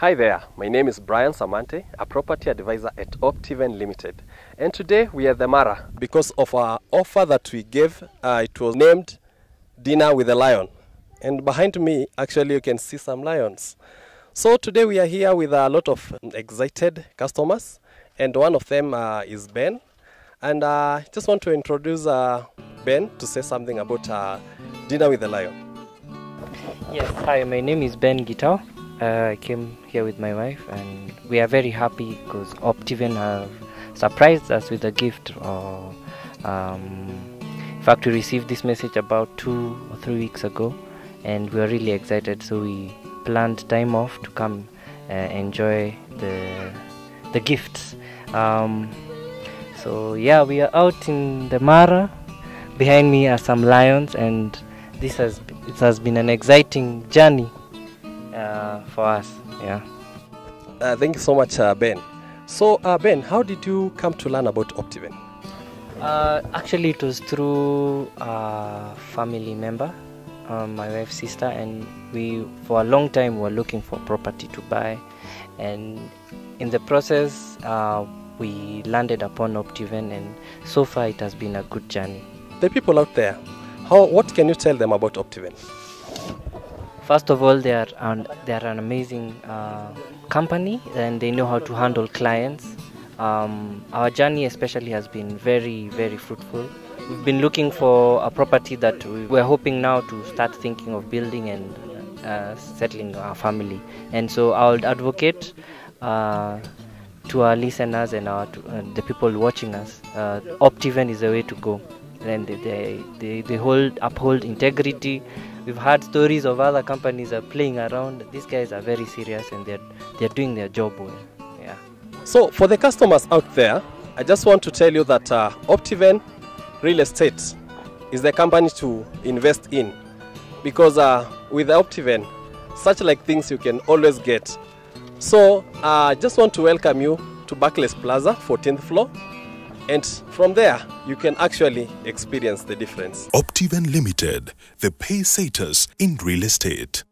Hi there, my name is Brian Samante, a property advisor at Optiven Limited. And today we are at the Mara because of our offer that we gave. Uh, it was named Dinner with a Lion. And behind me, actually, you can see some lions. So today we are here with a lot of excited customers, and one of them uh, is Ben. And I uh, just want to introduce uh, Ben to say something about uh, Dinner with a Lion. Yes, hi, my name is Ben Gitau. Uh, I came here with my wife, and we are very happy because Optiven have surprised us with a gift. Or, um, in fact, we received this message about two or three weeks ago, and we are really excited. So we planned time off to come uh, enjoy the the gifts. Um, so yeah, we are out in the Mara. Behind me are some lions, and this has it has been an exciting journey uh, for us. Yeah. Uh, thank you so much, uh, Ben. So, uh, Ben, how did you come to learn about Optiven? Uh, actually, it was through a family member, um, my wife's sister, and we, for a long time, were looking for property to buy, and in the process, uh, we landed upon Optiven, and so far, it has been a good journey. The people out there, how what can you tell them about Optiven? First of all, they are an, they are an amazing uh, company and they know how to handle clients. Um, our journey, especially, has been very, very fruitful. We've been looking for a property that we, we're hoping now to start thinking of building and uh, settling our family. And so, I would advocate uh, to our listeners and our, to, uh, the people watching us, uh, Optiven is the way to go. And they, they, they, hold uphold integrity. We've heard stories of other companies are playing around. These guys are very serious and they're they're doing their job well. Yeah. So for the customers out there i just want to tell you that uh, optiven real estate is the company to invest in because uh, with optiven such like things you can always get. So i uh, just want to welcome you to barclays plaza 14th floor and from there, you can actually experience the difference. Optiven Limited, the pay status in real estate.